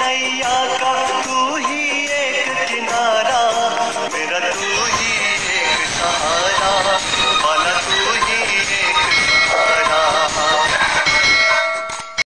இல்லை யார்